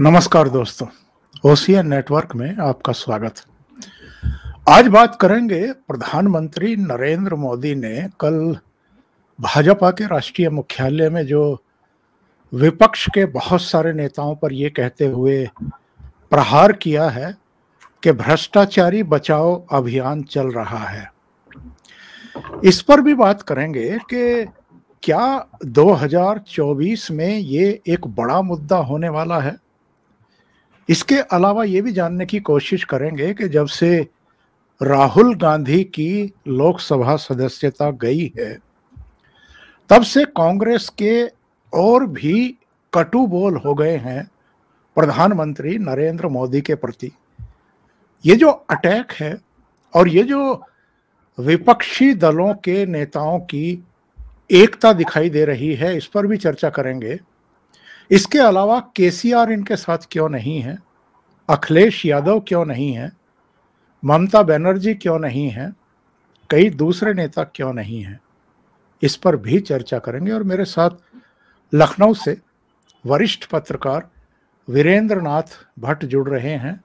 नमस्कार दोस्तों ocean network में आपका स्वागत। आज बात करेंगे प्रधानमंत्री नरेंद्र मोदी ने कल भाजपा के राष्ट्रीय मुख्यालय में जो विपक्ष के बहुत सारे नेताओं पर यह कहते हुए प्रहार किया है कि भ्रष्टाचारी बचाओ अभियान चल रहा है। इस पर भी बात करेंगे कि क्या 2024 में ये एक बड़ा मुद्दा होने वाला है? इसके अलावा ये भी जानने की कोशिश करेंगे कि जब से राहुल गांधी की लोकसभा सदस्यता गई है, तब से कांग्रेस के और भी कटु बोल हो गए हैं प्रधानमंत्री नरेंद्र मोदी के प्रति। ये जो अटैक है और ये जो विपक्षी दलों के नेताओं की एकता दिखाई दे रही है, इस पर भी चर्चा करेंगे। इसके अलावा केसीआर इनके साथ क्यों नहीं है? अखिलेश यादव क्यों नहीं है? ममता बनर्जी क्यों नहीं है? कई दूसरे नेता क्यों नहीं हैं? इस पर भी चर्चा करेंगे और मेरे साथ लखनऊ से वरिष्ठ पत्रकार वीरेंद्र नाथ भट्ट जुड़ रहे हैं।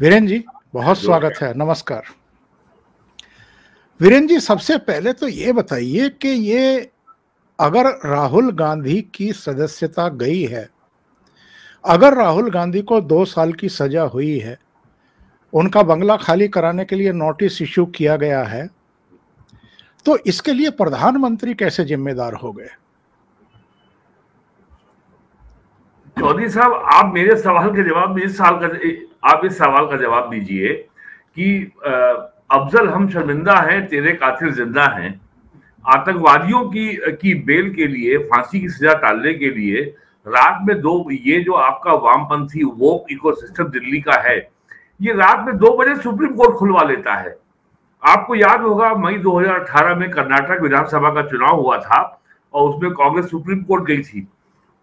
वीरेंद्र जी बहुत स्वागत है नमस्कार। वीरेंद्र जी सबसे पहले तो ये बताइए कि ये अगर राहुल गांधी की सदस्यता गई है अगर राहुल गांधी को दो साल की सजा हुई है, उनका बंगला खाली कराने के लिए नोटिस इशू किया गया है तो इसके लिए प्रधानमंत्री कैसे जिम्मेदार हो गए? चौधरी साहब, आप मेरे सवाल के जवाब इस साल का, आप इस सवाल का जवाब दीजिए कि अफजल हम शर्मिंदा हैं, तेरे कातिल ज़िंदा हैं। आतंकवादियों की की बेल के लिए, फांसी की सजा टालने के लिए रात में दो, ये जो आपका वामपंथी वो इकोसिस्टम दिल्ली का है, ये रात में दो बजे सुप्रीम कोर्ट खुलवा लेता है। आपको याद होगा, मई 2018 में कर्नाटक विधानसभा का चुनाव हुआ था और उसमें कांग्रेस सुप्रीम कोर्ट गई थी।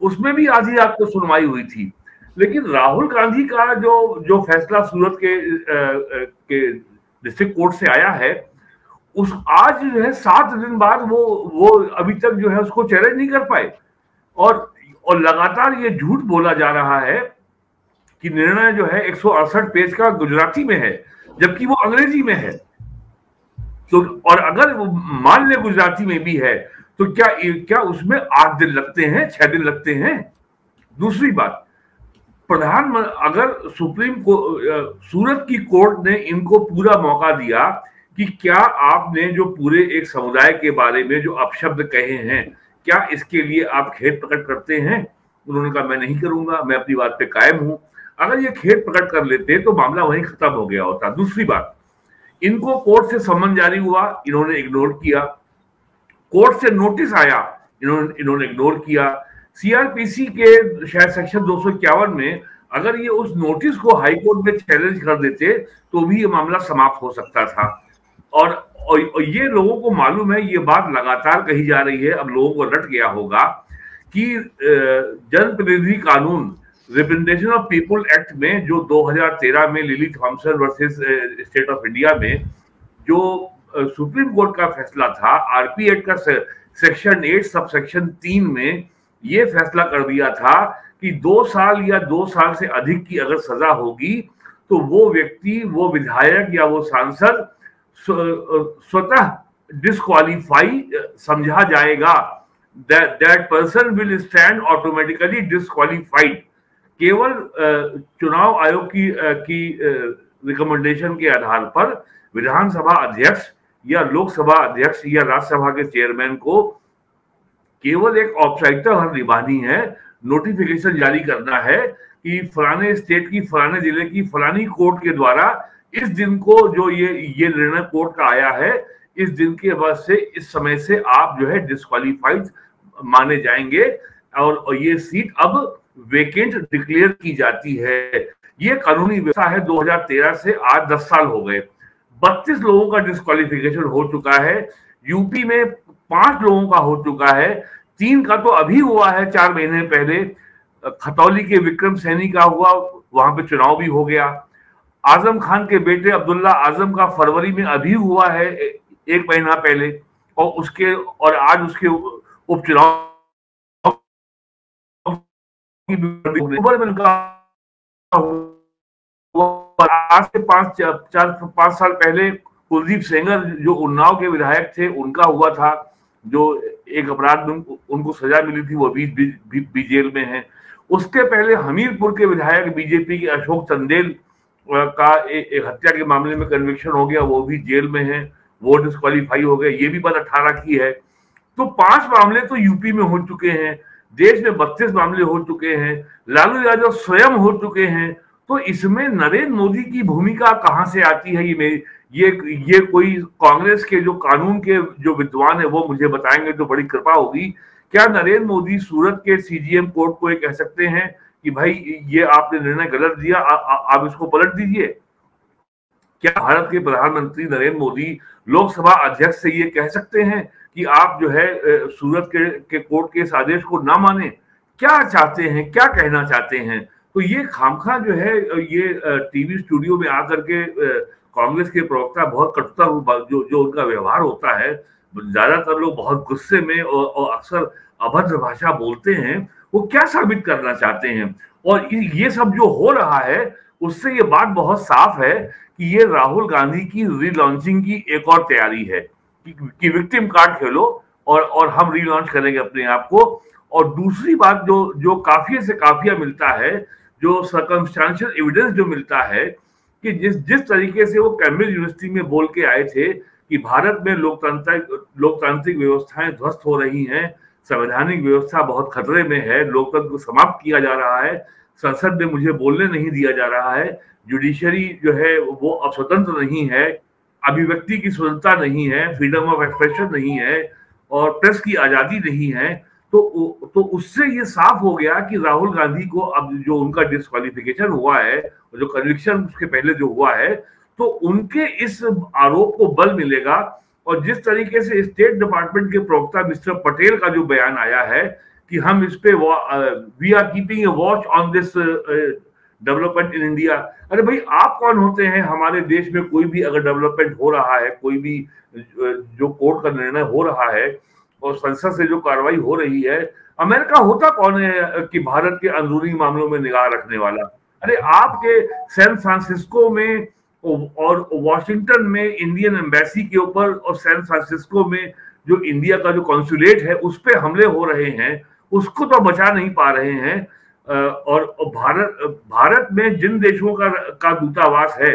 उसमें भी आधी रात को सुनवाई हुई थी। लेकिन राहुल गांधी का जो जो फैसला सूरत के के डिस्ट्रिक्ट कोर्ट से आया है, उस, आज जो है सात दिन बाद वो वो अभी तक जो है उसको चैलेंज नहीं कर पाए। और और लगातार ये झूठ बोला जा रहा है कि निर्णय जो है एक सौ अड़सठ पेज का गुजराती में है, जबकि वो अंग्रेज़ी में है। तो और अगर वो मान ले गुजराती में भी है तो क्या क्या उसमें आठ दिन लगते हैं, छह दिन लगते हैं? दूसरी बात, प्रधान अगर सुप्रीम को सूरत की कोर्ट ने इनको पूरा मौका दिया कि क्या आपने जो पूरे एक समुदाय के बारे में जो अपशब्द कहे हैं क्या इसके लिए आप खेत प्रकट करते हैं? उन्होंने कहा, मैं नहीं करूँगा, मैं अपनी बात पे कायम हूँ। अगर ये खेत प्रकट कर लेते तो मामला वहीं खत्म हो गया होता। दूसरी बात, इनको कोर्ट से समन जारी हुआ, इन्होंने इग्नोर किया। कोर्ट से नोटिस आया, इन्होंने इन्होंने इग्नोर किया। सीआरपीसी के शायद सेक्शन दो सौ इक्यावन में अगर ये उस नोटिस को हाईकोर्ट में चैलेंज कर देते तो भी ये मामला समाप्त हो सकता था। और और ये लोगों को मालूम है, ये बात लगातार कही जा रही है, अब लोगों को रट गया होगा कि जनप्रतिनिधि कानून रिप्रेजेंटेशन ऑफ़ पीपुल एक्ट में जो 2013 में Lily Thomas versus state of India में जो सुप्रीम कोर्ट का फैसला था आरपी एक्ट का सेक्शन एट सब सेक्शन तीन में ये फैसला कर दिया था कि दो साल या दो साल से अधिक की अगर सजा होगी तो वो व्यक्ति, वो विधायक या वो सांसद स्वतः डिस्कालीफाई समझा जाएगा। That person will stand automatically disqualified केवल चुनाव आयोग की की रिकमेंडेशन के आधार पर विधानसभा अध्यक्ष या लोकसभा अध्यक्ष या राज्यसभा के चेयरमैन को केवल एक औपचारिकता निभानी है नोटिफिकेशन जारी करना है कि फलाने स्टेट की, फलाने ज़िले की, फलानी कोर्ट के द्वारा इस दिन को जो ये ये निर्णय कोर्ट का आया है इस दिन के बाद से इस समय से आप जो है डिस्कालीफाइड माने जाएँगे और, ये सीट अब वेकेंट डिक्लेयर की जाती है। ये कानूनी व्यवस्था है 2013 से आज 10 साल हो गए। 32 लोगों का डिस्कालिफिकेशन हो चुका है। यूपी में पाँच लोगों का हो चुका है। तीन का तो अभी हुआ है चार महीने पहले। खतौली के विक्रम सैनी का हुआ वहाँ पे चुनाव भी हो गया। आज़म खान के बेटे अब्दुल्ला आज़म का फरवरी में अभी हुआ है एक महीना पहले और उसके और आज उसके उपचुनाव आज से पाँच चार पाँच साल पहले कुलदीप सेंगर जो उन्नाव के विधायक थे उनका हुआ था जो एक अपराध में उनको सजा मिली थी वो भी, भी, भी, भी जेल में है। उसके पहले हमीरपुर के विधायक बीजेपी के अशोक चंदेल का एक, एक हत्या के मामले में कन्विक्शन हो गया वो भी जेल में है वो डिस्कालीफाई हो गए ये भी बात अठारह की है। तो पाँच मामले तो यूपी में हो चुके हैं देश में बत्तीस मामले हो चुके हैं लालू यादव स्वयं हो चुके हैं तो इसमें नरेंद्र मोदी की भूमिका कहाँ से आती है? ये मेरी ये ये कोई कांग्रेस के जो कानून के जो विद्वान है वो मुझे बताएँगे तो बड़ी कृपा होगी। क्या नरेंद्र मोदी सूरत के सीजीएम कोर्ट को ये कह सकते हैं? कि भाई ये आपने निर्णय गलत दिया आप इसको पलट दीजिए। क्या भारत के प्रधानमंत्री नरेंद्र मोदी लोकसभा अध्यक्ष से ये कह सकते हैं कि आप जो है सूरत के, के कोर्ट के इस आदेश को ना माने? क्या चाहते हैं क्या कहना चाहते हैं? तो ये खामखा जो है ये टीवी स्टूडियो में आकर के कांग्रेस के प्रवक्ता बहुत कटुता जो जो उनका व्यवहार होता है ज़्यादातर लोग बहुत गुस्से में और, और अक्सर अभद्र भाषा बोलते हैं। वो क्या साबित करना चाहते हैं? और ये सब जो हो रहा है उससे ये बात बहुत साफ़ है कि ये राहुल गांधी की रीलॉन्चिंग की एक और तैयारी है कि, कि विक्टिम कार्ड खेलो और और हम रीलॉन्च करेंगे अपने आप को। और दूसरी बात जो जो काफिया से काफिया मिलता है जो सर्कमस्टांशियल एविडेंस जो मिलता है कि जिस जिस तरीके से वो कैम्ब्रिज यूनिवर्सिटी में बोल के आए थे कि भारत में लोकतांत्रिक लोकतांत्रिक व्यवस्थाएँ ध्वस्त हो रही हैं संवैधानिक व्यवस्था बहुत खतरे में है, लोकतंत्र को समाप्त किया जा रहा है, संसद में मुझे बोलने नहीं दिया जा रहा है जुडिशरी जो है वो अब स्वतंत्र नहीं है, अभिव्यक्ति की स्वतंत्रता नहीं है फ्रीडम ऑफ़ एक्सप्रेशन नहीं है और प्रेस की आज़ादी नहीं है तो तो उससे ये साफ़ हो गया कि राहुल गांधी को अब जो उनका डिस्कालिफिकेशन हुआ है, जो कन्विक्शन उसके पहले जो हुआ है तो उनके इस आरोप को बल मिलेगा और जिस तरीके से स्टेट डिपार्टमेंट के प्रवक्ता मिस्टर पटेल का जो बयान आया है कि हम इस पे we are keeping watch on this development in India अरे भाई, आप कौन होते हैं? हमारे देश में कोई भी अगर डेवलपमेंट हो रहा है, कोई भी जो कोर्ट का निर्णय हो रहा है और संसद से जो कार्रवाई हो रही है, अमेरिका होता कौन है कि भारत के अंदरूनी मामलों में निगाह रखने वाला? अरे आपके सैन फ्रांसिस्को में और वॉशिंगटन में इंडियन एम्बेसी के ऊपर और सैन फ्रांसिस्को में जो इंडिया का जो कॉन्सुलेट है, उस पर हमले हो रहे हैं, उसको तो बचा नहीं पा रहे हैं। और भारत भारत में जिन देशों का का दूतावास है,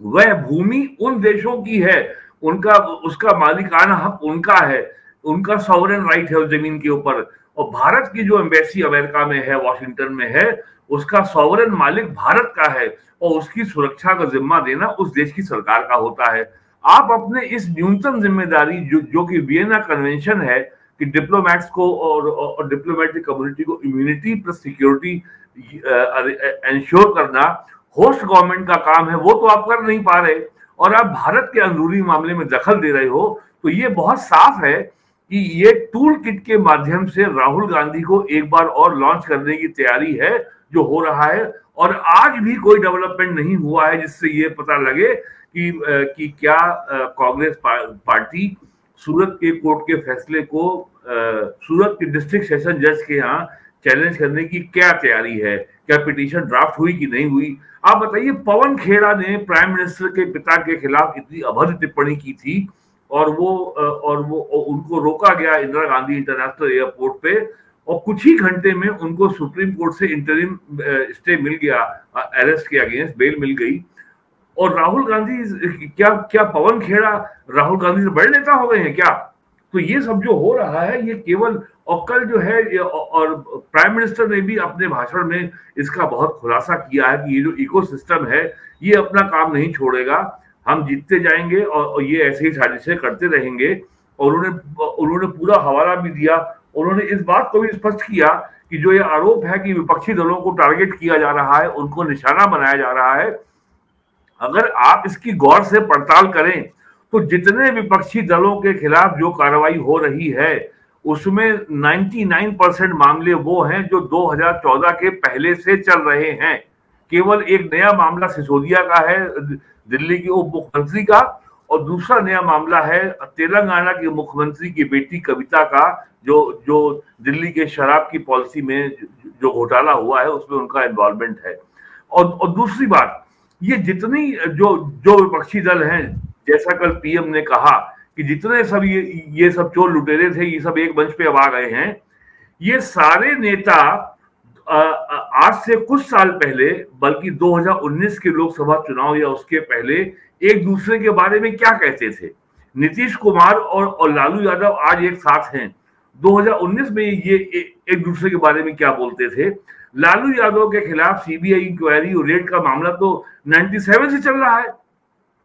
वह भूमि उन देशों की है, उनका, उसका मालिकाना हक उनका है, उनका सॉवरन राइट है उस ज़मीन के ऊपर। और भारत की जो एम्बेसी अमेरिका में है वॉशिंगटन में है उसका सॉवरन मालिक भारत का है और उसकी सुरक्षा का जिम्मा देना उस देश की सरकार का होता है। आप अपने इस न्यूनतम ज़िम्मेदारी जो जो कि वियना कन्वेंशन है कि डिप्लोमेट्स को और, और डिप्लोमेटिक कम्युनिटी को इम्यूनिटी प्लस सिक्योरिटी इंश्योर करना होस्ट गवर्नमेंट का काम है वो तो आप कर नहीं पा रहे। और आप भारत के अंदरूनी मामले में दखल दे रहे हो तो ये बहुत साफ़ है कि ये टूल किट के माध्यम से राहुल गांधी को एक बार और लॉन्च करने की तैयारी है, जो हो रहा है। और आज भी कोई डेवलपमेंट नहीं हुआ है, जिससे ये पता लगे कि कि क्या कांग्रेस पार्टी सूरत के कोर्ट के फैसले को सूरत के डिस्ट्रिक्ट सेशन जज के यहाँ चैलेंज करने की क्या तैयारी है? क्या पिटीशन ड्राफ्ट हुई कि नहीं हुई? आप बताइए, पवन खेड़ा ने प्राइम मिनिस्टर के पिता के खिलाफ इतनी अभद्र टिप्पणी की थी और वो और वो उनको रोका गया इंदिरा गांधी इंटरनेशनल एयरपोर्ट पे और कुछ ही घंटे में उनको सुप्रीम कोर्ट से इंटरिम स्टे मिल गया अरेस्ट के अगेंस्ट बेल मिल गई। और राहुल गांधी क्या क्या पवन खेड़ा राहुल गांधी से बड़े नेता हो गए हैं क्या? तो ये सब जो हो रहा है, ये केवल, और कल जो है और प्राइम मिनिस्टर ने भी अपने भाषण में इसका बहुत खुलासा किया है कि ये जो इकोसिस्टम है, ये अपना काम नहीं छोड़ेगा। हम जीतते जाएँगे और ये ऐसे ही साजिशें करते रहेंगे। और उन्होंने उन्होंने पूरा हवाला भी दिया। उन्होंने इस बात को भी स्पष्ट किया कि जो ये आरोप है कि विपक्षी दलों को टारगेट किया जा रहा है, उनको निशाना बनाया जा रहा है, अगर आप इसकी गौर से पड़ताल करें तो जितने विपक्षी दलों के खिलाफ जो कार्रवाई हो रही है, उसमें 99 परसेंट मामले वो हैं जो 2014 के पहले से चल रहे हैं। केवल एक नया मामला सिसोदिया का है दिल्ली के उप मुख्यमंत्री का और दूसरा नया मामला है तेलंगाना के मुख्यमंत्री की बेटी कविता का जो जो दिल्ली के शराब की पॉलिसी में जो घोटाला हुआ है उसमें उनका इन्वॉल्वमेंट है। और, और दूसरी बात ये जितनी जो जो विपक्षी दल हैं जैसा कल पीएम ने कहा कि जितने सब ये ये सब चोर लुटेरे थे ये सब एक मंच पे अब आ गए हैं ये सारे नेता आज से कुछ साल पहले बल्कि 2019 के लोकसभा चुनाव या उसके पहले एक दूसरे के बारे में क्या कहते थे? नीतीश कुमार और, और लालू यादव आज एक साथ हैं। 2019 में ये एक दूसरे के बारे में क्या बोलते थे? लालू यादव के खिलाफ सीबीआई इंक्वायरी और रेड का मामला तो 97 से चल रहा है।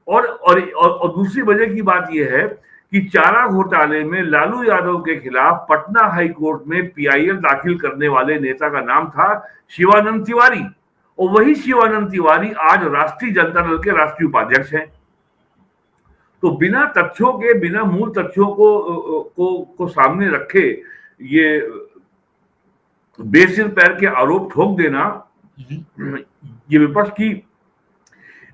और और, और, और दूसरी वजह की बात यह है कि चारा घोटाले में लालू यादव के खिलाफ पटना हाई कोर्ट में पीआईएल दाखिल करने वाले नेता का नाम था शिवानंद तिवारी। और वही शिवानंद तिवारी आज राष्ट्रीय जनता दल के राष्ट्रीय उपाध्यक्ष हैं। तो बिना तथ्यों के, बिना मूल तथ्यों को को को सामने रखे ये बेसिर पैर के आरोप ठोक देना, ये विपक्ष की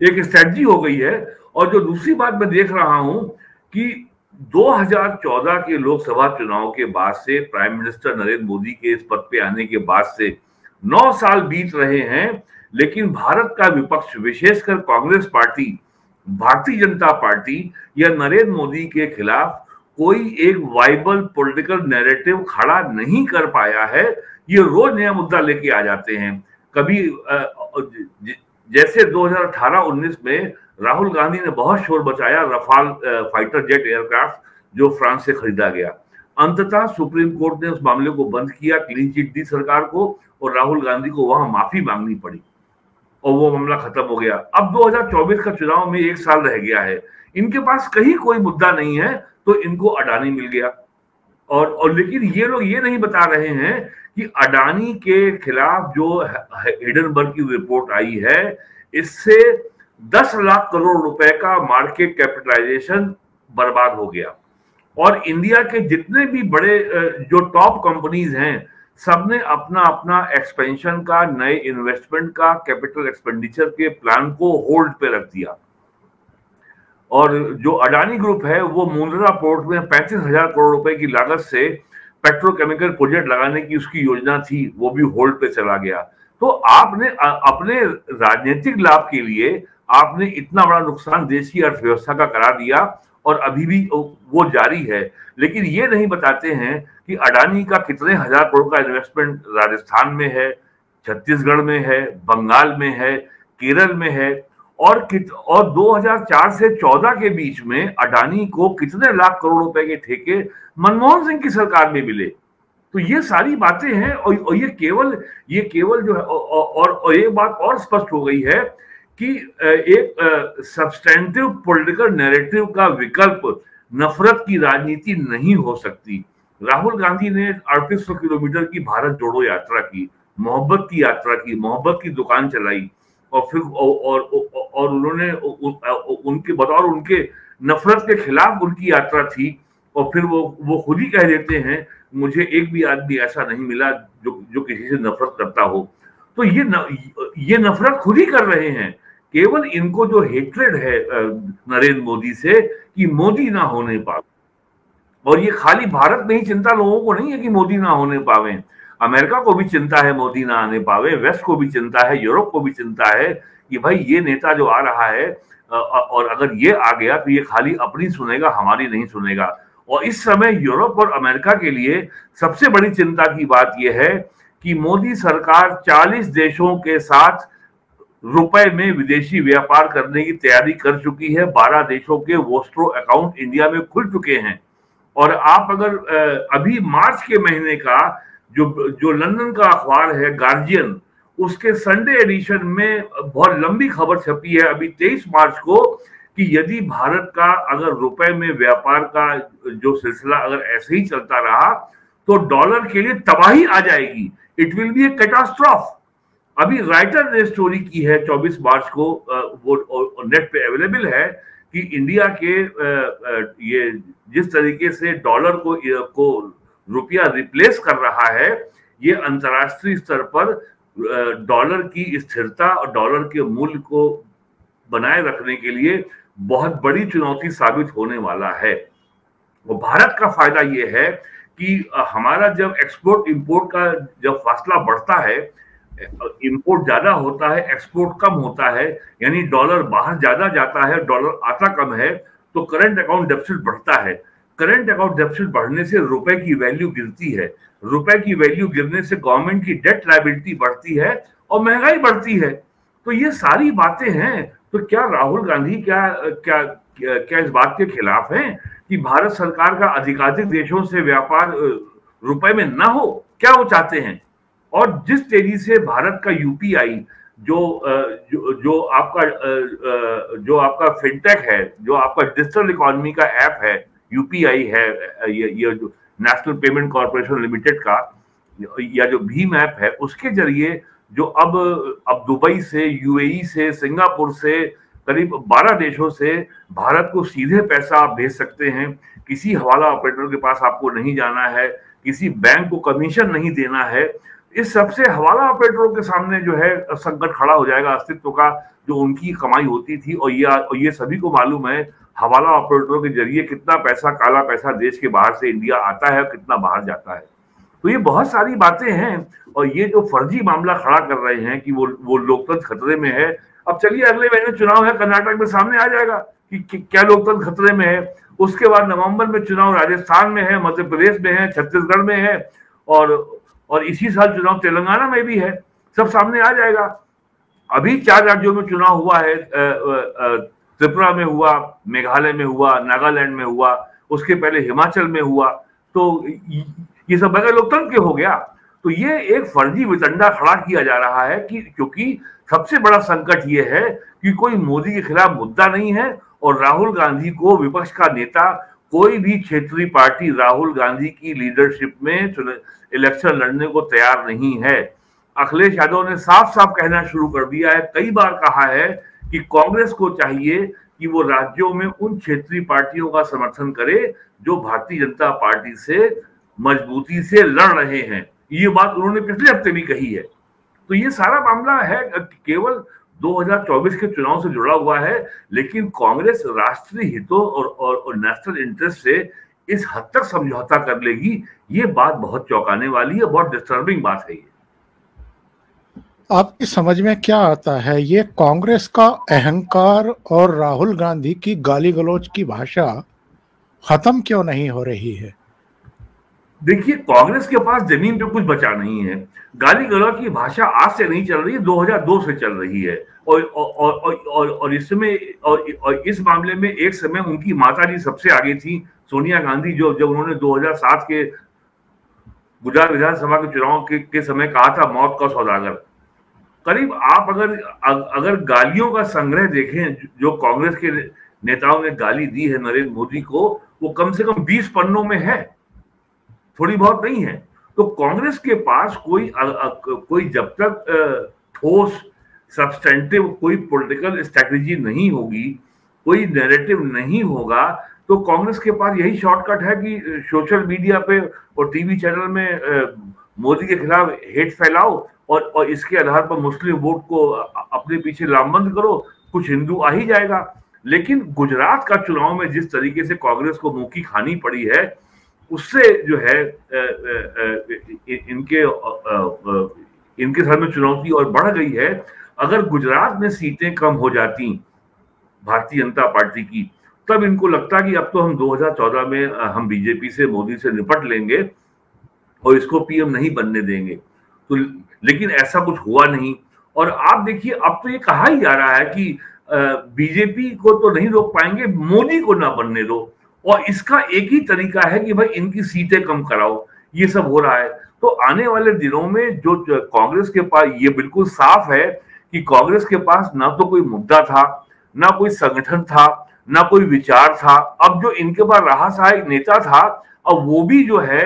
एक स्ट्रेटजी हो गई है। और जो दूसरी बात मैं देख रहा हूँ कि 2014 के लोकसभा चुनाव के बाद से प्राइम मिनिस्टर नरेंद्र मोदी के इस पद पे आने के बाद से नौ साल बीत रहे हैं, लेकिन भारत का विपक्ष, विशेषकर कांग्रेस पार्टी, भारतीय जनता पार्टी या नरेंद्र मोदी के खिलाफ कोई एक वाइबल पॉलिटिकल नैरेटिव खड़ा नहीं कर पाया है। ये रोज नया मुद्दा लेके आ जाते हैं। कभी जैसे 2018-19 में राहुल गांधी ने बहुत शोर बचाया रफाल फाइटर जेट एयरक्राफ्ट जो फ्रांस से खरीदा गया। अंततः सुप्रीम कोर्ट ने उस मामले को बंद किया, क्लीन चिट दी सरकार को और राहुल गांधी को वहाँ माफ़ी मांगनी पड़ी और वो मामला खत्म हो गया। अब 2024 का चुनाव में एक साल रह गया है। इनके पास कहीं कोई मुद्दा नहीं है तो इनको अडानी मिल गया। और और लेकिन ये लोग ये नहीं बता रहे हैं कि अडानी के खिलाफ जो हिडनबर्ग की रिपोर्ट आई है, इससे 10 लाख करोड़ रुपए का मार्केट कैपिटलाइजेशन बर्बाद हो गया। और इंडिया के जितने भी बड़े जो टॉप कंपनीज़ हैं, सबने अपना अपना एक्सपेंशन का, नए इन्वेस्टमेंट का, कैपिटल एक्सपेंडिचर के प्लान को होल्ड पे रख दिया। और जो अडानी ग्रुप है, वो मुंद्रा पोर्ट में पैंतीस हज़ार करोड़ रुपए की लागत से पेट्रोकेमिकल प्रोजेक्ट लगाने की उसकी योजना थी, वो भी होल्ड पे चला गया। तो आपने अपने राजनीतिक लाभ के लिए आपने इतना बड़ा नुकसान देश की अर्थव्यवस्था का करा दिया और अभी भी वो जारी है। लेकिन ये नहीं बताते हैं कि अडानी का कितने हज़ार करोड़ का इन्वेस्टमेंट राजस्थान में है, छत्तीसगढ़ में है, बंगाल में है, केरल में है। और कित और 2004 से 14 के बीच में अडानी को कितने लाख करोड़ रुपए के ठेके मनमोहन सिंह की सरकार में मिले। तो ये सारी बातें हैं और, और ये केवल ये केवल जो है और, और एक बात और स्पष्ट हो गई है कि एक सब्सटेंटिव पॉलिटिकल नैरेटिव का विकल्प नफरत की राजनीति नहीं हो सकती। राहुल गांधी ने अड़तीस किलोमीटर की भारत जोड़ो यात्रा की मोहब्बत की यात्रा की मोहब्बत की दुकान चलाई। और फिर और और, और उन्होंने उनके बतौर उनके नफरत के खिलाफ उनकी यात्रा थी और फिर वो वो खुद ही कह देते हैं मुझे एक भी आदमी ऐसा नहीं मिला जो जो किसी से नफरत करता हो। तो ये न, ये नफरत खुद ही कर रहे हैं। केवल इनको जो हेट्रेड है नरेंद्र मोदी से कि मोदी ना होने पावे। और ये खाली भारत में ही चिंता लोगों को नहीं है कि मोदी ना होने पावे। अमेरिका को भी चिंता है, मोदी ना आने पावे, वेस्ट को भी चिंता है, यूरोप को भी चिंता है कि भाई ये नेता जो आ रहा है और अगर ये आ गया तो ये खाली अपनी सुनेगा, हमारी नहीं सुनेगा। और इस समय यूरोप और अमेरिका के लिए सबसे बड़ी चिंता की बात यह है कि मोदी सरकार 40 देशों के साथ रुपए में विदेशी व्यापार करने की तैयारी कर चुकी है। 12 देशों के वोस्ट्रो अकाउंट इंडिया में खुल चुके हैं। और आप अगर अभी मार्च के महीने का जो जो लंदन का अखबार है गार्जियन उसके संडे एडिशन में बहुत लंबी खबर छपी है अभी 23 मार्च को कि यदि भारत का अगर रुपए में व्यापार का जो सिलसिला अगर ऐसे ही चलता रहा तो डॉलर के लिए तबाही आ जाएगी। It will be a catastrophe अभी राइटर ने स्टोरी की है 24 मार्च को वो नेट पे अवेलेबल है कि इंडिया के ये जिस तरीके से डॉलर को को रुपया रिप्लेस कर रहा है, ये अंतरराष्ट्रीय स्तर पर डॉलर की स्थिरता और डॉलर के मूल्य को बनाए रखने के लिए बहुत बड़ी चुनौती साबित होने वाला है। वो भारत का फ़ायदा ये है कि हमारा जब एक्सपोर्ट इंपोर्ट का जब फासला बढ़ता है इंपोर्ट ज़्यादा होता है एक्सपोर्ट कम होता है, यानी डॉलर बाहर ज़्यादा जाता है डॉलर आता कम है तो करंट अकाउंट डेफिसिट बढ़ता है। करंट अकाउंट डेफिसिट बढ़ने से रुपए की वैल्यू गिरती है, रुपए की वैल्यू गिरने से गवर्नमेंट की डेट लाइबिलिटी बढ़ती है और महँगाई बढ़ती है। तो ये सारी बातें हैं। तो क्या राहुल गांधी क्या क्या क्या इस बात के खिलाफ हैं कि भारत सरकार का अधिकाधिक देशों से व्यापार रुपए में ना हो? क्या वो चाहते हैं? और जिस तेज़ी से भारत का यूपीआई जो जो जो आपका जो आपका फिनटेक है, जो आपका डिजिटल इकोनॉमी का ऐप है यूपीआई है ये, जो नेशनल पेमेंट कॉरपोरेशन लिमिटेड का या जो भीम ऐप है उसके ज़रिए जो अब अब दुबई से यूएई से सिंगापुर से करीब 12 देशों से भारत को सीधे पैसा आप भेज सकते हैं। किसी हवाला ऑपरेटर के पास आपको नहीं जाना है किसी बैंक को कमीशन नहीं देना है। इस सबसे हवाला ऑपरेटरों के सामने जो है संकट खड़ा हो जाएगा अस्तित्व का जो उनकी कमाई होती थी और ये और ये सभी को मालूम है हवाला ऑपरेटरों के ज़रिए कितना पैसा काला पैसा देश के बाहर से इंडिया आता है और कितना बाहर जाता है। तो ये बहुत सारी बातें हैं और ये जो फर्जी मामला खड़ा कर रहे हैं कि वो वो लोकतंत्र खतरे में है अब चलिए अगले महीने चुनाव है कर्नाटक में सामने आ जाएगा कि, क्या लोकतंत्र खतरे में है। उसके बाद नवंबर में चुनाव राजस्थान में है मध्य प्रदेश में है छत्तीसगढ़ में है और और इसी साल चुनाव तेलंगाना में भी है सब सामने आ जाएगा। अभी चार राज्यों में चुनाव हुआ है त्रिपुरा में हुआ, मेघालय में हुआ, नागालैंड में हुआ, उसके पहले हिमाचल में हुआ तो ये सब बगैर लोकतंत्र हो गया। तो ये एक फर्जी वितंडा खड़ा किया जा रहा है कि क्योंकि सबसे बड़ा संकट ये है कि कोई मोदी के खिलाफ मुद्दा नहीं है और राहुल गांधी को विपक्ष का नेता, कोई भी क्षेत्रीय पार्टी राहुल गांधी की लीडरशिप में इलेक्शन लड़ने को तैयार नहीं है। अखिलेश यादव ने साफ़ साफ़ कहना शुरू कर दिया है, कई बार कहा है कि कांग्रेस को चाहिए कि वो राज्यों में उन क्षेत्रीय पार्टियों का समर्थन करे जो भारतीय जनता पार्टी से मजबूती से लड़ रहे हैं। ये बात उन्होंने पिछले हफ़्ते भी कही है। तो ये सारा मामला है केवल 2024 के चुनाव से जुड़ा हुआ है लेकिन कांग्रेस राष्ट्रीय हितों और, और, और नेशनल इंटरेस्ट से इस हद तक समझौता कर लेगी। ये बात बहुत चौंकाने वाली है बहुत डिस्टर्बिंग बात है ये। आपकी समझ में क्या आता है? ये कांग्रेस का अहंकार और राहुल गांधी की गाली गलौज की भाषा खत्म क्यों नहीं हो रही है? देखिए कांग्रेस के पास ज़मीन पे कुछ बचा नहीं है। गाली गलौज की भाषा आज से नहीं चल रही है 2002 से चल रही है। और और और और, और इसमें और, और इस मामले में एक समय उनकी माता जी सबसे आगे थी सोनिया गांधी जो जब उन्होंने 2007 के गुजरात विधानसभा के चुनाव के, के समय कहा था मौत का सौदागर। करीब आप अगर अगर गालियों का संग्रह देखें जो कांग्रेस के नेताओं ने गाली दी है नरेंद्र मोदी को वो कम से कम 20 पन्नों में है। थोड़ी बहुत नहीं है। तो कांग्रेस के पास कोई अ, अ, कोई जब तक ठोस सब्सटेंटिव कोई पॉलिटिकल स्ट्रेटेजी नहीं होगी कोई नैरेटिव नहीं होगा तो कांग्रेस के पास यही शॉर्टकट है कि सोशल मीडिया पे और टीवी चैनल में मोदी के खिलाफ हेट फैलाओ और और इसके आधार पर मुस्लिम वोट को अपने पीछे लामबंद करो, कुछ हिंदू आ ही जाएगा। लेकिन गुजरात का चुनाव में जिस तरीके से कांग्रेस को मुँह खानी पड़ी है, उससे जो है इनके इनके सर में चुनौती और बढ़ गई है। अगर गुजरात में सीटें कम हो जाती, भारतीय जनता पार्टी की, तब इनको लगता कि अब तो हम 2014 में हम बीजेपी से, मोदी से निपट लेंगे और इसको पीएम नहीं बनने देंगे। तो लेकिन ऐसा कुछ हुआ नहीं। और आप देखिए, अब तो ये कहा ही जा रहा है कि बीजेपी को तो नहीं रोक पाएँगे, मोदी को ना बनने दो। और इसका एक ही तरीका है कि भाई इनकी सीटें कम कराओ। ये सब हो रहा है। तो आने वाले दिनों में जो कांग्रेस के पास, ये बिल्कुल साफ़ है कि कांग्रेस के पास ना तो कोई मुद्दा था, ना कोई संगठन था, ना कोई विचार था। अब जो इनके पास रहा सहायक नेता था, अब वो भी जो है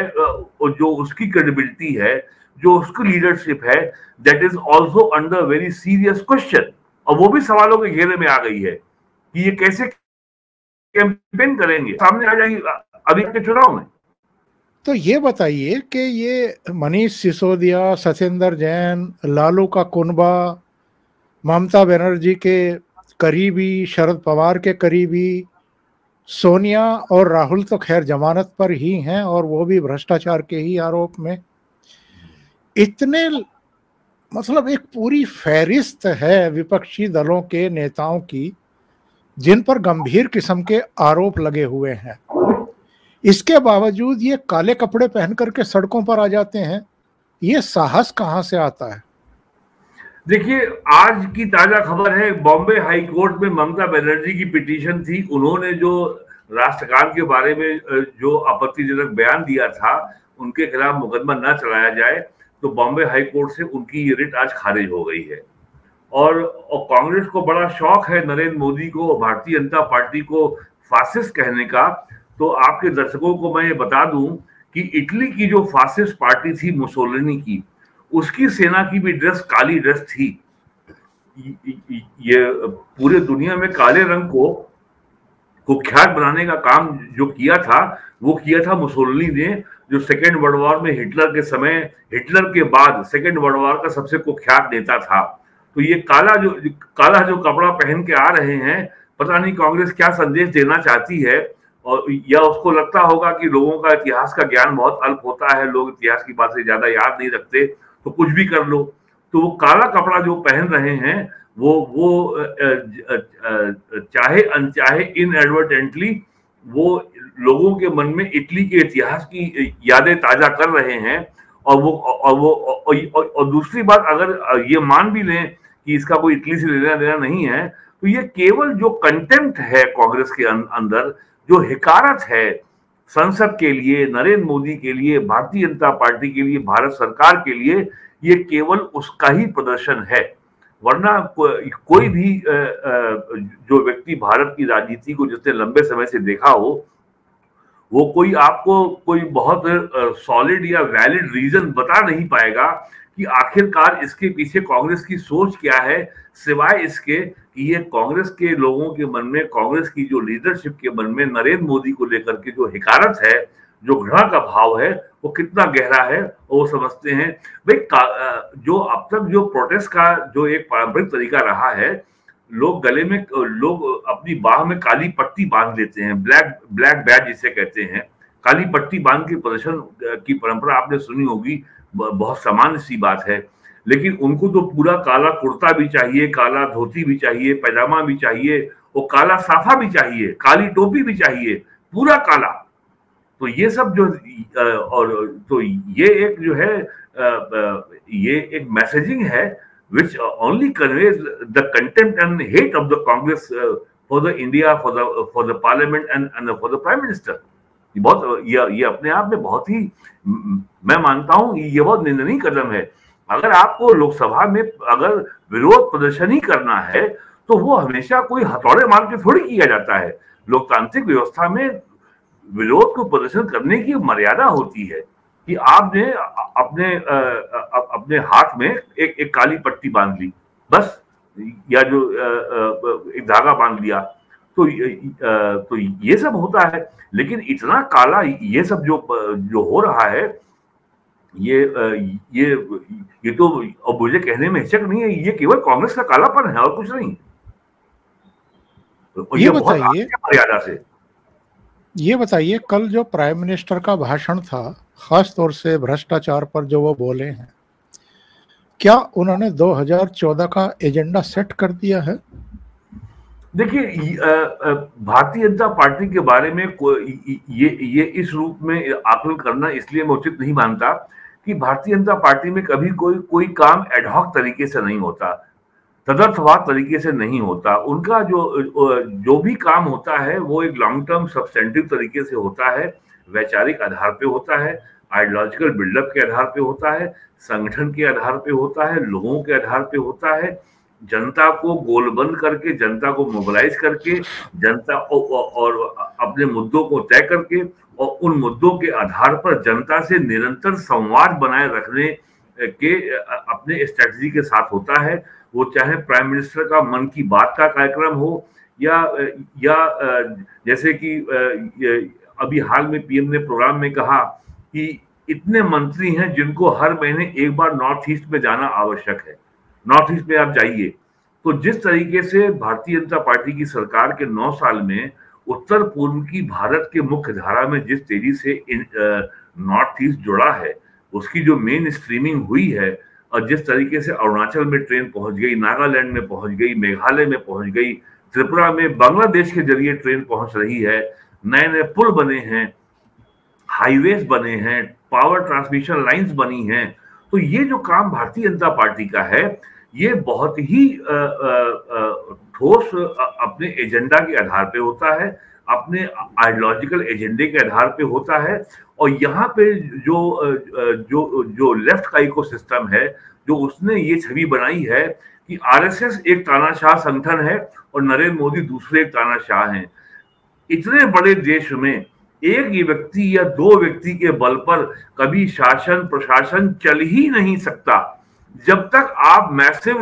जो उसकी क्रेडिबिलिटी है जो उसकी लीडरशिप है that is also under very serious question और वो भी सवालों के घेरे में आ गई है कि ये कैसे कैंपेन करेंगे। सामने आ जाएँगे, अभी के चुनाव में। तो ये बताइए कि ये मनीष सिसोदिया सत्येंद्र जैन, लालू का कुनबा, ममता बनर्जी के करीबी, शरद पवार के करीबी, सोनिया और राहुल तो खैर जमानत पर ही हैं और वो भी भ्रष्टाचार के ही आरोप में इतने मतलब एक पूरी फहरिस्त है विपक्षी दलों के नेताओं की, जिन पर गंभीर किस्म के आरोप लगे हुए हैं। इसके बावजूद ये काले कपड़े पहन करके सड़कों पर आ जाते हैं। ये साहस कहाँ से आता है? देखिए, आज की ताज़ा खबर है, बॉम्बे हाई कोर्ट में ममता बनर्जी की पिटीशन थी। उन्होंने जो राष्ट्रगान के बारे में जो आपत्तिजनक बयान दिया था, उनके खिलाफ मुकदमा न चलाया जाए। तो बॉम्बे हाई कोर्ट से उनकी ये रिट आज खारिज हो गई है। और, और कांग्रेस को बड़ा शौक है नरेंद्र मोदी को भारतीय जनता पार्टी को फासिस्ट कहने का। तो आपके दर्शकों को मैं ये बता दूँ कि इटली की जो फासिस्ट पार्टी थी मुसोलिनी की उसकी सेना की भी ड्रेस काली ड्रेस थी। ये पूरे दुनिया में काले रंग को कुख्यात बनाने का काम जो किया था वो किया था मुसोलिनी ने। जो सेकेंड वर्ल्ड वॉर में हिटलर के समय, हिटलर के बाद सेकेंड वर्ल्ड वॉर का सबसे कुख्यात नेता था। तो ये काला जो काला जो कपड़ा पहन के आ रहे हैं, पता नहीं कांग्रेस क्या संदेश देना चाहती है, और या उसको लगता होगा कि लोगों का इतिहास का ज्ञान बहुत अल्प होता है, लोग इतिहास की बात से ज़्यादा याद नहीं रखते तो कुछ भी कर लो। तो वो काला कपड़ा जो पहन रहे हैं, वो वो चाहे अनचाहे इन एडवर्टेंटली वो लोगों के मन में इटली के इतिहास की यादें ताज़ा कर रहे हैं और वो और वो और, और और दूसरी बात अगर ये मान भी लें कि इसका कोई इटली से लेना देना नहीं है तो ये केवल जो कंटेम्प्ट है कांग्रेस के अं-, अंदर जो हिकारत है संसद के लिए नरेंद्र मोदी के लिए भारतीय जनता पार्टी के लिए भारत सरकार के लिए ये केवल उसका ही प्रदर्शन है। वरना को, कोई भी जो व्यक्ति भारत की राजनीति को जितने लंबे समय से देखा हो वो कोई आपको कोई बहुत सॉलिड या वैलिड रीजन बता नहीं पाएगा कि आखिरकार इसके पीछे कांग्रेस की सोच क्या है, सिवाय इसके कि ये कांग्रेस के लोगों के मन में, कांग्रेस की जो लीडरशिप के मन में नरेंद्र मोदी को लेकर के जो हिकारत है, जो घृणा का भाव है, वो कितना गहरा है, वो समझते हैं। भाई जो अब तक जो प्रोटेस्ट का जो एक पारंपरिक तरीका रहा है लोग गले में, लोग अपनी बाह में काली पट्टी बाँध लेते हैं, ब्लैक ब्लैक बैज जिसे कहते हैं। काली पट्टी बाँध के प्रदर्शन की परंपरा आपने सुनी होगी बहुत सामान्य सी बात है। लेकिन उनको तो पूरा काला कुर्ता भी चाहिए, काला धोती भी चाहिए, पैजामा भी चाहिए, और काला साफा भी चाहिए, काली टोपी भी चाहिए, पूरा काला। तो ये सब जो और तो ये एक जो है ये एक मैसेजिंग है which only conveys the content and hate of the Congress for the India for the for the parliament and for the prime minister बहुत, ये ये अपने आप में बहुत ही, मैं मानता हूँ ये बहुत निंदनीय कदम है। अगर आपको लोकसभा में अगर विरोध प्रदर्शन ही करना है तो वो हमेशा कोई हथौड़े मार के थोड़ी किया जाता है। लोकतांत्रिक व्यवस्था में विरोध को प्रदर्शन करने की मर्यादा होती है। कि आपने अपने अपने हाथ में एक एक काली पट्टी बाँध ली बस या जो एक धागा बाँध लिया। तो तो ये सब होता है लेकिन इतना काला ये सब जो जो हो रहा है ये ये ये तो अब मुझे कहने में हिचक नहीं है ये केवल कांग्रेस का कालापन है और कुछ नहीं। ये, ये बताइए मर्यादा से। ये बताइए कल जो प्राइम मिनिस्टर का भाषण था खास तौर से भ्रष्टाचार पर जो वो बोले हैं। क्या उन्होंने 2014 का एजेंडा सेट कर दिया है? देखिए भारतीय जनता पार्टी के बारे में ये ये इस रूप में आकलन करना इसलिए मैं उचित नहीं मानता कि भारतीय जनता पार्टी में कभी कोई कोई काम एडहॉक तरीके से नहीं होता, तदर्थवाद तरीके से नहीं होता। उनका जो जो भी काम होता है, वो एक लॉन्ग टर्म सब्सटेंटिव तरीके से होता है। वैचारिक आधार पे होता है आइडियोलॉजिकल बिल्डअप के आधार पे होता है, संगठन के आधार पे होता है, लोगों के आधार पे होता है। जनता को गोलबंद करके, जनता को मोबिलाइज करके, जनता और अपने मुद्दों को तय करके और उन मुद्दों के आधार पर जनता से निरंतर संवाद बनाए रखने के, अपने स्ट्रेटजी के साथ होता है। वो चाहे प्राइम मिनिस्टर का मन की बात का कार्यक्रम हो या या जैसे कि अभी हाल में पीएम ने प्रोग्राम में कहा कि इतने मंत्री हैं जिनको हर महीने एक बार नॉर्थ ईस्ट में जाना आवश्यक है। नॉर्थ ईस्ट में आप जाइए। तो जिस तरीके से भारतीय जनता पार्टी की सरकार के नौ साल में उत्तर पूर्व की भारत के मुख्य धारा में जिस तेज़ी से नॉर्थ ईस्ट जुड़ा है, उसकी जो मेन स्ट्रीमिंग हुई है और जिस तरीके से अरुणाचल में ट्रेन पहुँच गई, नागालैंड में पहुँच गई, मेघालय में पहुँच गई, त्रिपुरा में बांग्लादेश के ज़रिए ट्रेन पहुँच रही है नए नए पुल बने हैं हाईवेज बने हैं पावर ट्रांसमिशन लाइंस बनी हैं। तो ये जो काम भारतीय जनता पार्टी का है, ये बहुत ही ठोस अपने एजेंडा के आधार पे होता है, अपने आइडियोलॉजिकल एजेंडे के आधार पे होता है और यहाँ पे जो जो जो लेफ़्ट का इको सिस्टम है, जो उसने ये छवि बनाई है कि आरएसएस एक तानाशाह संगठन है और नरेंद्र मोदी दूसरे एक तानाशाह हैं। इतने बड़े देश में एक ही व्यक्ति या दो व्यक्ति के बल पर कभी शासन प्रशासन चल ही नहीं सकता। जब तक आप मैसिव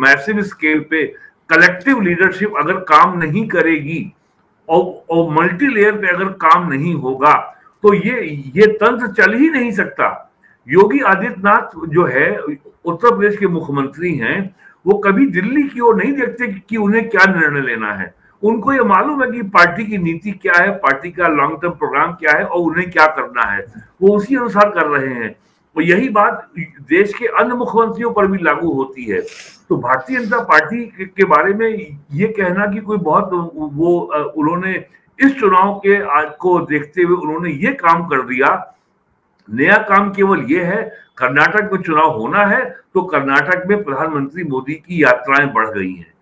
मैसिव स्केल पे कलेक्टिव लीडरशिप अगर काम नहीं करेगी और, और मल्टी लेयर पे अगर काम नहीं होगा तो ये ये तंत्र चल ही नहीं सकता। योगी आदित्यनाथ जो है उत्तर प्रदेश के मुख्यमंत्री हैं वो कभी दिल्ली की ओर नहीं देखते कि, उन्हें क्या निर्णय लेना है। उनको ये मालूम है कि पार्टी की नीति क्या है, पार्टी का लॉन्ग टर्म प्रोग्राम क्या है और उन्हें क्या करना है। वो उसी अनुसार कर रहे हैं। और यही बात देश के अन्य मुख्यमंत्रियों पर भी लागू होती है। तो भारतीय जनता पार्टी के बारे में ये कहना कि कोई बहुत वो उन्होंने इस चुनाव के आज को देखते हुए उन्होंने ये काम कर दिया। नया काम केवल ये है, कर्नाटक में चुनाव होना है तो कर्नाटक में प्रधानमंत्री मोदी की यात्राएँ बढ़ गई हैं।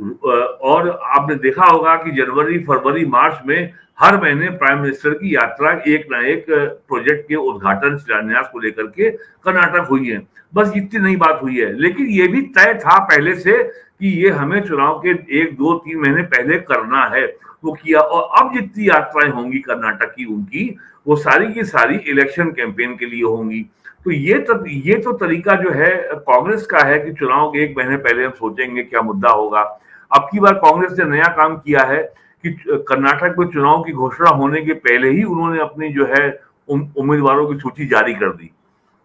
और आपने देखा होगा कि जनवरी, फरवरी, मार्च में हर महीने प्राइम मिनिस्टर की यात्रा एक ना एक प्रोजेक्ट के उद्घाटन, शिलान्यास को लेकर के कर्नाटक हुई है। बस इतनी नई बात हुई है। लेकिन ये भी तय था पहले से कि ये हमें चुनाव के एक, दो, तीन महीने पहले करना है। वो किया और अब जितनी यात्राएँ होंगी कर्नाटक की उनकी, वो सारी की सारी इलेक्शन कैंपेन के लिए होंगी। तो ये तो ये तो तरीका जो है, कांग्रेस का है कि चुनाव के एक महीने पहले हम सोचेंगे क्या मुद्दा होगा। अब की बार कांग्रेस ने नया काम किया है कि कर्नाटक में चुनाव की घोषणा होने के पहले ही उन्होंने अपनी जो है उम्मीदवारों की सूची जारी कर दी।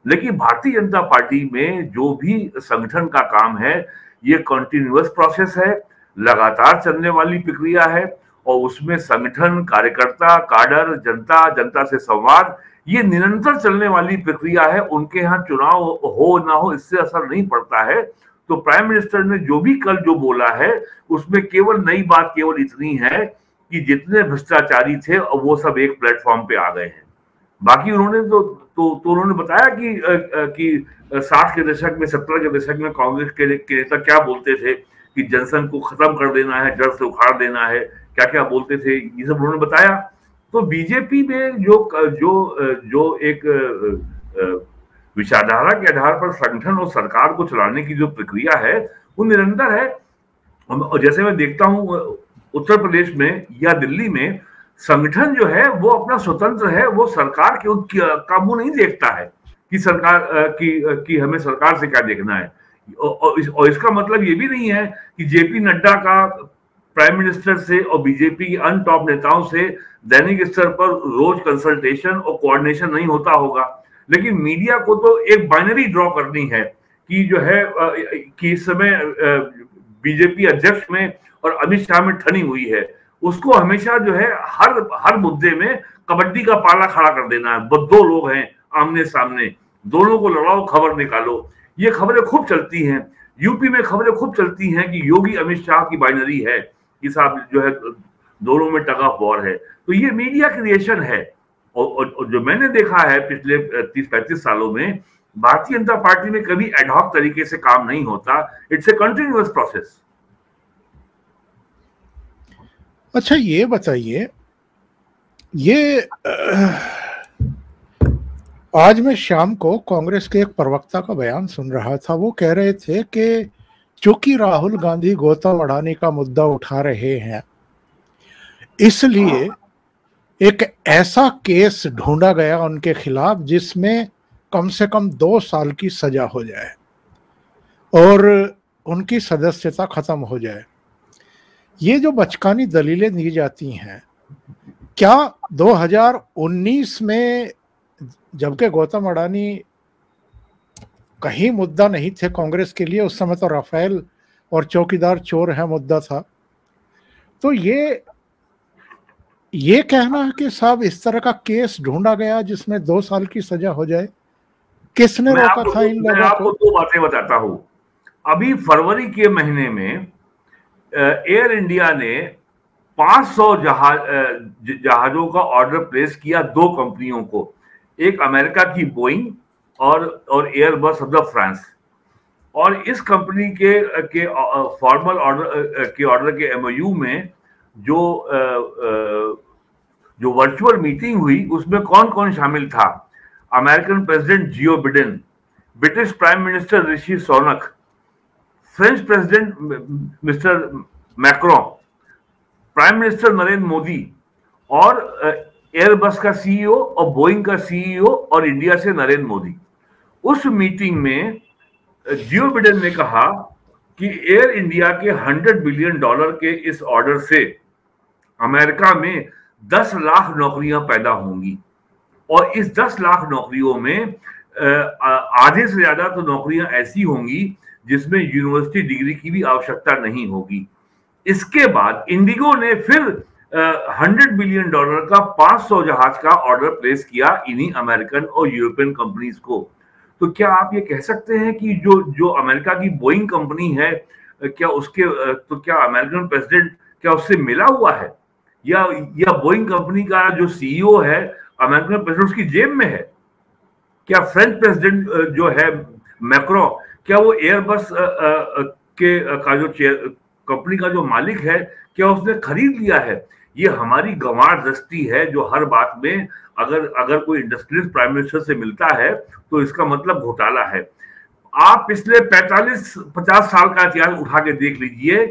लेकिन भारतीय जनता पार्टी में जो भी संगठन का काम है, ये कंटिन्यूस प्रोसेस है, लगातार चलने वाली प्रक्रिया है और उसमें संगठन, कार्यकर्ता, काडर, जनता जनता से संवाद, ये निरंतर चलने वाली प्रक्रिया है। उनके यहाँ चुनाव हो ना हो, इससे असर नहीं पड़ता है। तो प्राइम मिनिस्टर ने जो भी कल जो बोला है उसमें केवल नई बात केवल इतनी है कि जितने भ्रष्टाचारी थे वो सब एक प्लेटफॉर्म पे आ गए हैं। बाकी उन्होंने तो तो, तो उन्होंने बताया कि कि साठ के दशक में सत्तर के दशक में कांग्रेस के, के नेता क्या बोलते थे कि जनसंघ को खत्म कर देना है जड़ से उखाड़ देना है क्या क्या बोलते थे ये सब उन्होंने बताया। तो बीजेपी में जो जो जो एक विचारधारा के आधार पर संगठन और सरकार को चलाने की जो प्रक्रिया है वो निरंतर है। और जैसे मैं देखता हूँ उत्तर प्रदेश में या दिल्ली में संगठन जो है वो अपना स्वतंत्र है वो सरकार के काबू नहीं देखता है कि सरकार की कि हमें सरकार से क्या देखना है। और, इस, और इसका मतलब ये भी नहीं है कि जेपी नड्डा का प्राइम मिनिस्टर से और बीजेपी के अन्य टॉप नेताओं से दैनिक स्तर पर रोज कंसल्टेशन और कोऑर्डिनेशन नहीं होता होगा। लेकिन मीडिया को तो एक बाइनरी ड्रॉ करनी है कि जो है कि इस समय बीजेपी अध्यक्ष में और अमित शाह में ठनी हुई है। उसको हमेशा जो है, हर हर मुद्दे में कबड्डी का पाला खड़ा कर देना है। दो लोग हैं आमने सामने दोनों को लड़ाओ, खबर निकालो। ये खबरें खूब चलती हैं। यूपी में खबरें खूब चलती हैं कि योगी अमित शाह की बाइनरी है, कि साहब जो है, दोनों में टगा वॉर है। तो ये मीडिया क्रिएशन है। और, और और जो मैंने देखा है पिछले तीस पैंतीस सालों में भारतीय जनता पार्टी में कभी एडॉक तरीके से काम नहीं होता। इट्स ए कंटिन्यूस प्रोसेस अच्छा ये बताइए ये आज मैं शाम को कांग्रेस के एक प्रवक्ता का बयान सुन रहा था। वो कह रहे थे कि चूँकि राहुल गांधी गौतम अडानी का मुद्दा उठा रहे हैं इसलिए एक ऐसा केस ढूंढा गया उनके खिलाफ जिसमें कम से कम दो साल की सजा हो जाए और उनकी सदस्यता खत्म हो जाए। ये जो बचकानी दलीलें दी जाती हैं, क्या 2019 में जबकि गौतम अडानी कहीं मुद्दा नहीं थे कांग्रेस के लिए, उस समय तो राफेल और चौकीदार चोर है मुद्दा था। तो ये ये कहना है कि साहब इस तरह का केस ढूंढा गया जिसमें दो साल की सजा हो जाए। किसने रोका था इन लोगों को? आपको दो बातें बताता हूँ। अभी फरवरी के महीने में एयर इंडिया ने 500 जहाज़ जहाजों का ऑर्डर प्लेस किया दो कंपनियों को। एक अमेरिका की बोइंग और और एयरबस ऑफ़ द फ्रांस। और इस कंपनी के के फॉर्मल ऑर्डर के ऑर्डर के एमओयू में जो जो वर्चुअल मीटिंग हुई, उसमें कौन कौन शामिल था? American president Joe Biden British prime minister Rishi Sunak French president mister Macron prime minister Narendra Modi और एयरबस का सीईओ और बोइंग का सीईओ और इंडिया से नरेंद्र मोदी उस मीटिंग में जियो बिडेन ने कहा कि एयर इंडिया के 100 बिलियन डॉलर के इस ऑर्डर से अमेरिका में 10 लाख नौकरियाँ पैदा होंगी। और इस 10 लाख नौकरियों में आधे से ज़्यादा तो नौकरियाँ ऐसी होंगी जिसमें यूनिवर्सिटी डिग्री की भी आवश्यकता नहीं होगी। इसके बाद इंडिगो ने फिर हंड्रेड बिलियन डॉलर का 500 जहाज़ का ऑर्डर प्लेस किया इन्हीं अमेरिकन और यूरोपियन कंपनीज़ को। तो क्या आप ये कह सकते हैं कि जो जो अमेरिका की बोइंग कंपनी है क्या उसके तो क्या अमेरिकन प्रेसिडेंट, क्या उससे मिला हुआ है? या या बोइंग कंपनी का जो सीईओ है अमेरिकन प्रेसिडेंट उसकी जेब में है? क्या फ्रेंच प्रेसिडेंट जो है मैक्रो क्या वो एयरबस के का जो कंपनी का जो मालिक है, क्या उसने खरीद लिया है? ये हमारी गंवार दृष्टि है जो हर बात में अगर अगर कोई इंडस्ट्रियलिस्ट प्राइम मिनिस्टर से मिलता है तो इसका मतलब घोटाला है। आप पिछले 45 50 साल का इतिहास उठा के देख लीजिए,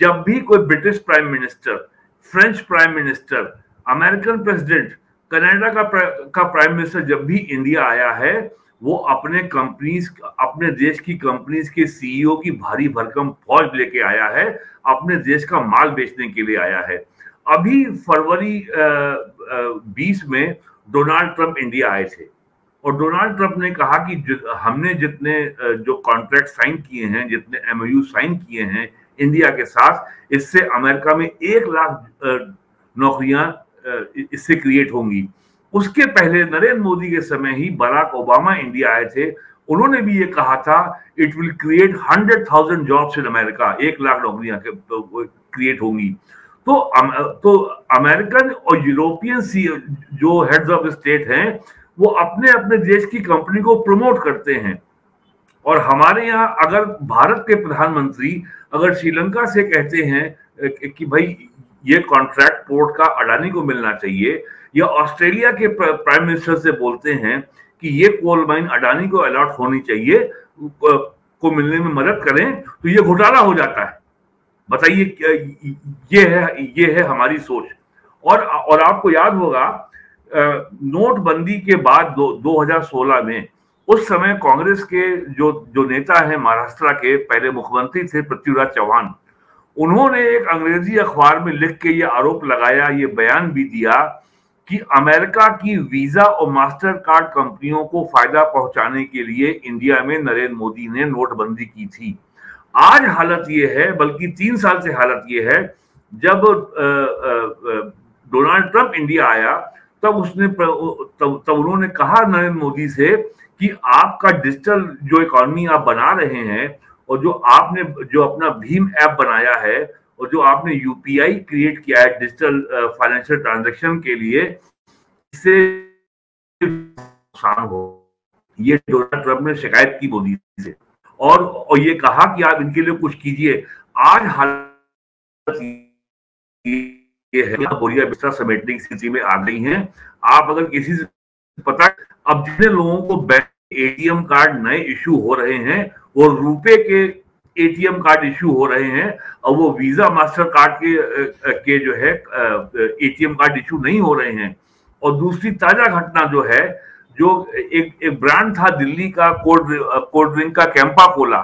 जब भी कोई British prime minister French prime minister American president Canada का का प्राइम मिनिस्टर जब भी इंडिया आया है, वो अपने कंपनीज़ अपने देश की कंपनीज़ के सीईओ की भारी भरकम फौज लेके आया है, अपने देश का माल बेचने के लिए आया है। अभी फरवरी बीस में डोनाल्ड ट्रंप इंडिया आए थे। और डोनाल्ड ट्रंप ने कहा कि हमने जितने जो कॉन्ट्रैक्ट साइन किए हैं, जितने एमओयू साइन किए हैं इंडिया के साथ इससे अमेरिका में एक लाख नौकरियाँ इससे क्रिएट होंगी। उसके पहले नरेंद्र मोदी के समय ही बराक ओबामा इंडिया आए थे। उन्होंने भी ये कहा था it will create hundred thousand jobs in America एक लाख नौकरियाँ क्रिएट होंगी। तो तो अमेरिकन और यूरोपियन सी, जो हेड्स ऑफ़ स्टेट हैं, वो अपने अपने देश की कंपनी को प्रमोट करते हैं। और हमारे यहाँ अगर भारत के प्रधानमंत्री अगर श्रीलंका से कहते हैं कि भाई ये कॉन्ट्रैक्ट पोर्ट का अडानी को मिलना चाहिए या ऑस्ट्रेलिया के प्राइम मिनिस्टर से बोलते हैं कि ये कोल माइन अडानी को अलॉट होनी चाहिए को मिलने में मदद करें तो ये घोटाला हो जाता है। बताइए ये है ये है हमारी सोच। और और आपको याद होगा नोटबंदी के बाद दो, 2016 में उस समय कांग्रेस के जो जो नेता हैं महाराष्ट्र के पहले मुख्यमंत्री थे पृथ्वीराज चौहान उन्होंने एक अंग्रेज़ी अखबार में लिख के ये आरोप लगाया ये बयान भी दिया कि अमेरिका की वीज़ा और मास्टर कार्ड कंपनियों को फ़ायदा पहुँचाने के लिए इंडिया में नरेंद्र मोदी ने नोटबंदी की थी। आज हालत ये है बल्कि तीन साल से हालत ये है जब डोनाल्ड ट्रंप इंडिया आया तब उसने तब, तब उन्होंने कहा नरेंद्र मोदी से कि आपका डिजिटल जो इकोनॉमी आप बना रहे हैं और जो आपने जो अपना भीम ऐप बनाया है और जो आपने यूपीआई क्रिएट किया है डिजिटल फाइनेंशियल ट्रांजेक्शन के लिए इससे नुकसान हो। ये डोनाल्ड ट्रंप ने शिकायत की मोदी से। और, और ये कहा कि आप इनके लिए कुछ कीजिए। आज हालत ये है बोरिया बिस्तर समेटने की स्थिति में आ गई हैं। आप अगर किसी से पता अब जितने लोगों को बैंक एटीएम कार्ड नए इशू हो रहे हैं वो रुपए के एटीएम कार्ड इशू हो रहे हैं और वो वीज़ा मास्टर कार्ड के के जो है एटीएम कार्ड इश्यू नहीं हो रहे हैं। और दूसरी ताज़ा घटना जो है, जो एक एक ब्रांड था दिल्ली का कोल्ड कोल्ड ड्रिंक का कैंपा कोला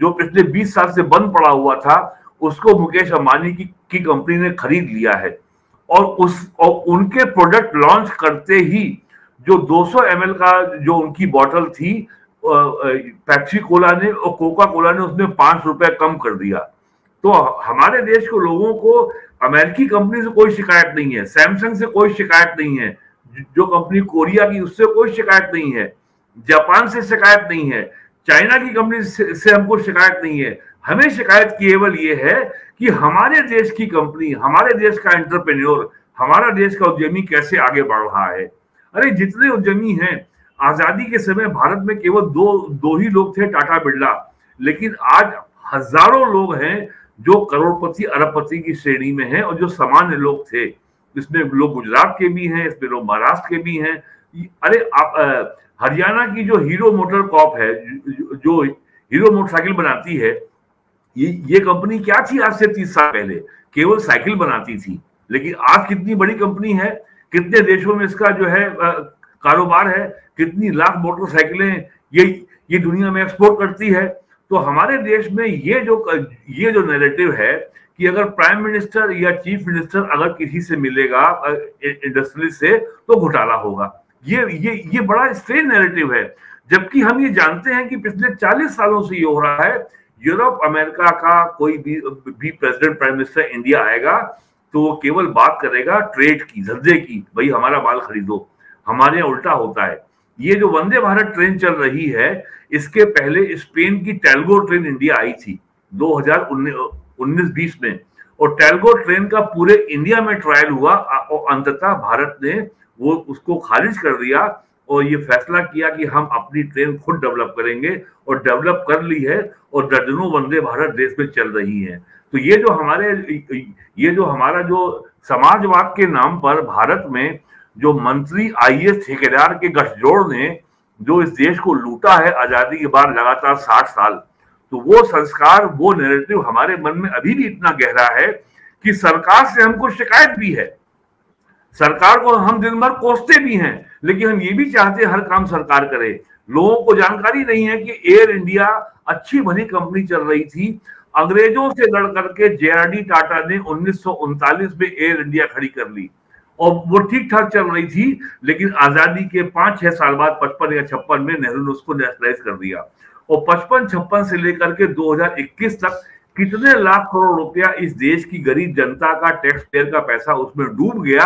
जो पिछले 20 साल से बंद पड़ा हुआ था, उसको मुकेश अंबानी की की कंपनी ने खरीद लिया है। और उस, और उनके प्रोडक्ट लॉन्च करते ही जो 200 एम का जो उनकी बॉटल थी पैप्सी कोला ने और कोका कोला ने उसमें पाँच रुपए कम कर दिया। तो हमारे देश के लोगों को अमेरिकी कंपनी से कोई शिकायत नहीं है सैमसंग से कोई शिकायत नहीं है जो कंपनी कोरिया की उससे कोई शिकायत नहीं है जापान से शिकायत नहीं है चाइना की कंपनी से, से हमको शिकायत नहीं है। हमें शिकायत केवल ये है कि हमारे देश की कंपनी हमारे देश का एंटरप्रेन्योर हमारा देश का उद्यमी कैसे आगे बढ़ रहा है। अरे, जितने उद्यमी हैं, आज़ादी के समय भारत में केवल दो दो ही लोग थे, टाटा बिरला। लेकिन आज हज़ारों लोग हैं जो करोड़पति, अरबपति की श्रेणी में हैं और जो सामान्य लोग थे। इसमें लोग गुजरात के भी हैं, इसमें लोग महाराष्ट्र के भी हैं। अरे, आप हरियाणा की जो हीरो मोटर कॉप है, जो हीरो मोटरसाइकिल बनाती है, ये ये कंपनी क्या थी आज से तीस साल पहले? केवल साइकिल बनाती थी। लेकिन आज कितनी बड़ी कंपनी है? कितने देशों में इसका जो है कारोबार है, कितनी लाख मोटरसाइकिलें ये ये दुनिया में एक्सपोर्ट करती है। तो हमारे देश में ये जो ये जो नैरेटिव है कि अगर प्राइम मिनिस्टर या चीफ मिनिस्टर अगर किसी से मिलेगा इंडस्ट्री से तो घोटाला होगा। ये ये ये बड़ा स्ट्रेन नैरेटिव है। जबकि हम ये जानते हैं कि पिछले 40 सालों से ये हो रहा है यूरोप अमेरिका का कोई भी भी प्रेसिडेंट प्राइम मिनिस्टर इंडिया आएगा तो वो केवल बात करेगा ट्रेड की, धंधे की, भाई हमारा माल खरीदो। हमारे उल्टा होता है। ये जो वंदे भारत ट्रेन चल रही है, इसके पहले स्पेन की टेलगो ट्रेन इंडिया आई थी 2019-20 में। और टेलगो ट्रेन का पूरे इंडिया में ट्रायल हुआ और अंततः भारत ने वो उसको खारिज कर दिया। और ये फैसला किया कि हम अपनी ट्रेन खुद डेवलप करेंगे और डेवलप कर ली है और दर्जनों वंदे भारत देश में चल रही हैं। तो ये जो हमारे, ये जो हमारा जो समाजवाद के नाम पर भारत में जो मंत्री आई एस ठेकेदार के गठजोड़ ने जो इस देश को लूटा है आज़ादी के बाद लगातार साठ साल तो वो संस्कार, वो नेरेटिव हमारे मन में अभी भी इतना गहरा है कि सरकार से हमको शिकायत भी है। सरकार को हम दिन भर कोसते भी हैं, लेकिन हम ये भी चाहते हैं हर काम सरकार करे। लोगों को जानकारी नहीं है कि एयर इंडिया अच्छी भली कंपनी चल रही थी। अंग्रेज़ों से लड़ करके जेआरडी टाटा ने उन्नीस सौ उनतालीस में एयर इंडिया खड़ी कर ली। और वो ठीक ठाक चल रही थी, लेकिन आज़ादी के पाँच छह साल बाद पचपन या छप्पन में नेहरू ने उसको नेशनलाइज कर दिया। और पचपन छप्पन से लेकर के 2021 तक कितने लाख करोड़ रुपया इस देश की गरीब जनता का टैक्स पेयर का पैसा उसमें डूब गया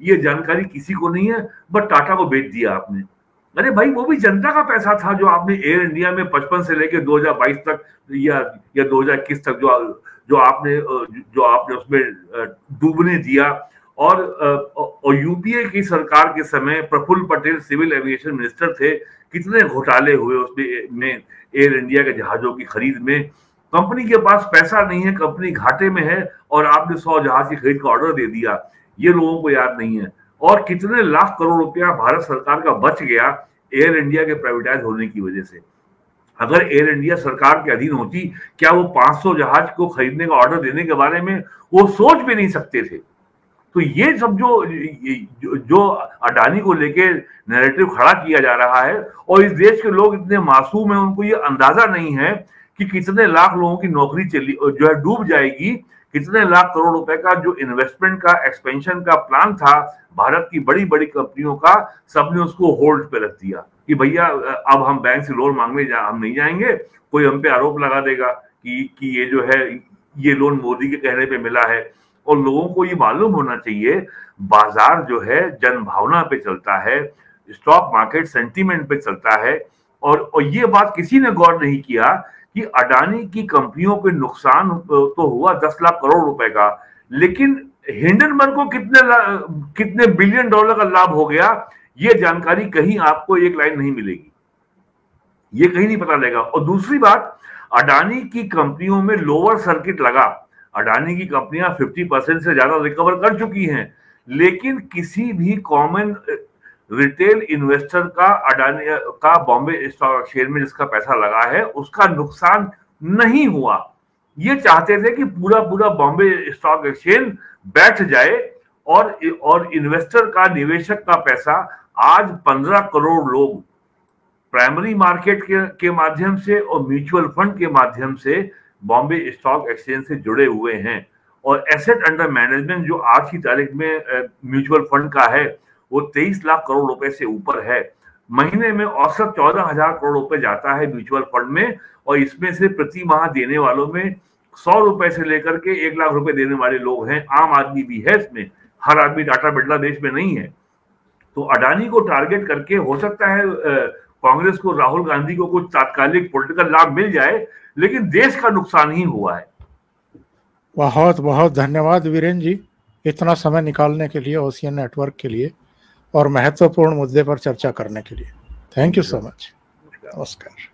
ये जानकारी किसी को नहीं है बट टाटा को बेच दिया आपने। अरे भाई, वो भी जनता का पैसा था जो आपने एयर इंडिया में पचपन से लेकर 2022 तक या या 2021 तक जो जो आपने जो आपने उसमें डूबने दिया। और और यूपीए की सरकार के समय Praful Patel civil aviation minister थे, कितने घोटाले हुए उसमें एयर इंडिया के जहाजों की खरीद में। कंपनी के पास पैसा नहीं है, कंपनी घाटे में है, और आपने सौ जहाज़ की खरीद का ऑर्डर दे दिया। ये लोगों को याद नहीं है। और कितने लाख करोड़ रुपया भारत सरकार का बच गया एयर इंडिया के प्राइवेटाइज होने की वजह से। अगर एयर इंडिया सरकार के अधीन होती, क्या वो 500 जहाज़ को खरीदने का ऑर्डर देने के बारे में वो सोच भी नहीं सकते थे? तो ये सब जो जो अडानी को लेके नैरेटिव खड़ा किया जा रहा है, और इस देश के लोग इतने मासूम हैं, उनको ये अंदाज़ा नहीं है कि कितने लाख लोगों की नौकरी चली, जो है डूब जाएगी कितने लाख करोड़ रुपए का जो इन्वेस्टमेंट का एक्सपेंशन का प्लान था भारत की बड़ी बड़ी कंपनियों का सबने उसको होल्ड पे रख दिया कि भैया अब हम बैंक से लोन मांगने जा हम नहीं जाएँगे कोई हम पे आरोप लगा देगा कि कि ये जो है ये लोन मोदी के कहने पे मिला है। और लोगों को ये मालूम होना चाहिए बाज़ार जो है जन भावना पे चलता है स्टॉक मार्केट सेंटीमेंट पे चलता है। और, और ये बात किसी ने गौर नहीं किया कि अडानी की कंपनियों के नुकसान तो हुआ, दस लाख करोड़ रुपए का। लेकिन हिंडनबर्ग को कितने कितने बिलियन डॉलर का लाभ हो गया, ये जानकारी कहीं आपको एक लाइन नहीं मिलेगी। ये कहीं नहीं पता लगेगा। और दूसरी बात, अडानी की कंपनियों में लोअर सर्किट लगा। अडानी की कंपनियाँ 50 परसेंट से ज़्यादा रिकवर कर चुकी हैं। लेकिन किसी भी कॉमन रिटेल इन्वेस्टर का अडानी का बॉम्बे स्टॉक एक्सचेंज में जिसका पैसा लगा है उसका नुकसान नहीं हुआ। ये चाहते थे कि पूरा पूरा बॉम्बे स्टॉक एक्सचेंज बैठ जाए और और इन्वेस्टर का निवेशक का पैसा आज पंद्रह करोड़ लोग प्राइमरी मार्केट के, के माध्यम से और म्यूचुअल फंड के माध्यम से बॉम्बे स्टॉक एक्सचेंज से जुड़े हुए हैं। और एसेट अंडर मैनेजमेंट जो आज की तारीख में म्यूचुअल फंड का है वो तेईस लाख करोड़ रुपए से ऊपर है। महीने में औसत चौदह हज़ार करोड़ रुपए जाता है म्यूचुअल फंड में और इसमें से प्रति माह देने वालों में सौ रुपए से लेकर के एक लाख रुपए देने वाले लोग हैं। आम आदमी भी है इसमें। हर आदमी डाटा बिरला देश में नहीं है। तो अडानी को टारगेट करके हो सकता है कांग्रेस को, राहुल गांधी को कुछ तात्कालिक पॉलिटिकल लाभ मिल जाए, लेकिन देश का नुकसान ही हुआ है। बहुत बहुत धन्यवाद वीरेन जी, इतना समय निकालने के लिए ओशियन नेटवर्क के लिए। और महत्वपूर्ण मुद्दे पर चर्चा करने के लिए। थैंक यू सो मच नमस्कार।